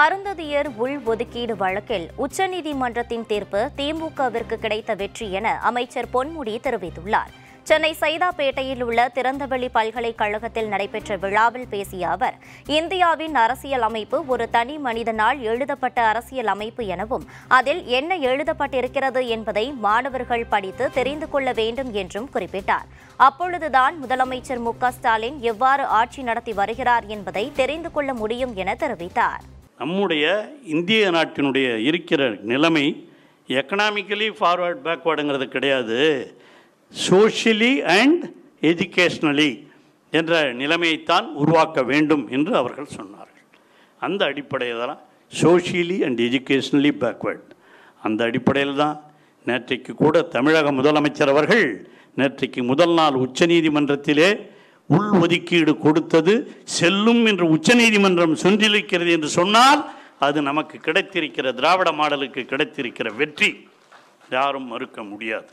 அருந்ததியர் உள் ஒதுக்கீடு வழக்கில் உச்சநீதிமன்றத்தின் தீர்ப்பு திமுகவிற்கு கிடைத்த வெற்றி என அமைச்சர் பொன்முடி தெரிவித்துள்ளார். சென்னை சைதாப்பேட்டையில் உள்ள திறந்தவெளி பல்கலைக்கழகத்தில் நடைபெற்ற விழாவில் பேசிய அவர் இந்தியாவின் அரசியல் அமைப்பு ஒரு தனி மனிதனால் எழுதப்பட்ட அரசியல் அமைப்பு எனவும் அதில் என்ன எழுதப்பட்டிருக்கிறது என்பதை மாணவர்கள் படித்து தெரிந்து கொள்ள வேண்டும் என்றும் குறிப்பிட்டார். அப்பொழுதுதான் முதலமைச்சர் மு க ஸ்டாலின் எவ்வாறு ஆட்சி நடத்தி வருகிறார் என்பதை தெரிந்து கொள்ள முடியும் என தெரிவித்தார். நம்முடைய இந்திய நாட்டினுடைய இருக்கிற நிலைமை எக்கனாமிக்கலி ஃபார்வர்ட் பேக்வேர்டுங்கிறது கிடையாது. சோஷியலி அண்ட் எஜுகேஷ்னலி என்ற நிலைமையைத்தான் உருவாக்க வேண்டும் என்று அவர்கள் சொன்னார்கள். அந்த அடிப்படையில் தான் சோஷியலி அண்ட் எஜுகேஷ்னலி பேக்வேர்ட் அந்த அடிப்படையில் தான் நேற்றைக்கு கூட தமிழக முதலமைச்சர் அவர்கள் நேற்றைக்கு முதல் நாள் உச்சநீதிமன்றத்திலே உள் ஒதுக்கீடு கொடுத்தது செல்லும் என்று உச்சநீதிமன்றம் சொல்லியிருக்கிறது என்று சொன்னால் அது நமக்கு கிடைத்திருக்கிற திராவிட மாடலுக்கு கிடைத்திருக்கிற வெற்றி. யாரும் மறுக்க முடியாது.